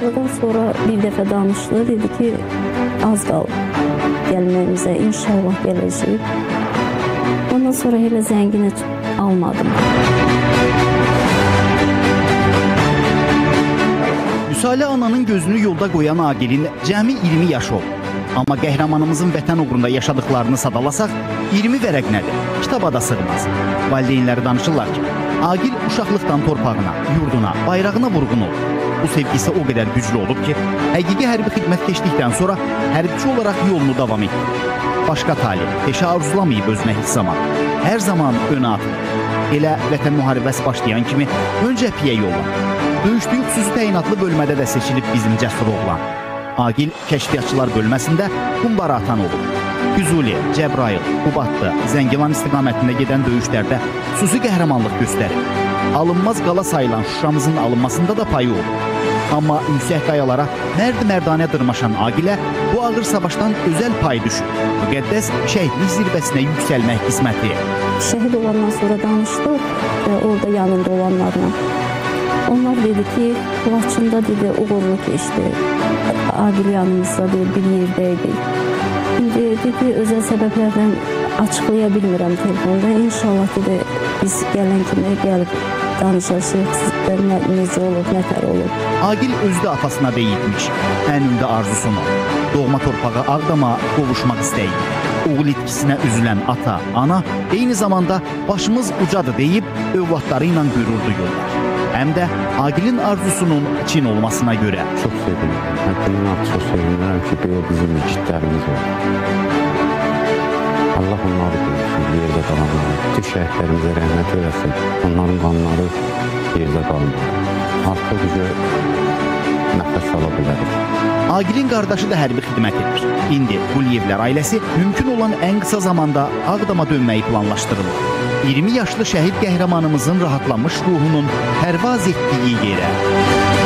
danışdıqdan sonra bir dəfə danışdı, dedi ki, az qalıb gəlməyimizə, inşallah gələcək. Ondan sonra elə zəngini almadım. Müsalə ananın gözünü yolda qoyan Aqilin cəmi 20 yaşı olub. Amma qəhrəmanımızın vətən uğrunda yaşadıklarını sadalasaq, 20 vərəq nədir? Kitaba da sığmaz. Valideynləri danışırlar ki, Aqil uşaqlıqdan torpağına, yurduna, bayrağına vurğun olub. Bu sevgisi o qədər güclü olub ki, həqiqi hərbi xidmət keçdikdən sonra hərbçi olaraq yolunu davam etdi. Başqa talib, peşə arzulamayıb özünə heç zaman. Hər zaman önə atılır. Elə vətən müharibəsi başlayan kimi ön cəbhəyə yollanır. Döyüşdüyü xüsusi təyinatlı bölmədə də seçilib bizim cəsur oğlan. Agil kəşfiyyatçılar bölməsində qumbara atan olub. Füzuli, Cəbrayıl, Qubadlı, Zəngilan istiqamətində gedən döyüşlərdə xüsusi qəhrəmanlıq göstərib. Alınmaz qala sayılan Şuşamızın alınmasında da payı olub. Amma yüksək qayalara mərd-mərdanə dırmaşan Agilə bu ağır savaşdan özəl pay düşüb. Müqəddəs şəhidlik zirvəsinə yüksəlmək qisməti. Şəhid olandan sonra danışdıq e, orada yanında olanlarla. Onlar dedi ki, Laçında dedi uğurlu keçdi. Adil yanımızdadır, bir yerdəydik. İndi dedi özəl səbəblərdən açıqlaya bilmirəm telefonda. İnşallah dedi biz gələn kimi gəlib danışacağıq. Sizdə nə, necə olub, nətər olub. Agil özü də atasına deyibmiş. Ən ündə arzusunu doğma torpağa Ağdama qovuşmaq istəyir. Oğul itkisinə üzülən ata, ana eyni zamanda başımız ucadır deyib övladları ilə qürur duyurlar. Həm də Agilin arzusunun Çin olmasına görə. Çox sevinirəm. Həddindən çox sevinirəm ki, belə bizim igidlərimiz var. Onların qanları yerdə qalmalı. Artıq bizə nəfəs ala bilərik. Agilin qardaşı da hərbi xidmət edir. İndi Quliyevlər ailəsi mümkün olan ən qısa zamanda Ağdama dönməyi planlaşdırılır. 20 yaşlı şəhid qəhrəmanımızın rahatlanmış ruhunun pərvaz etdiyi yerə.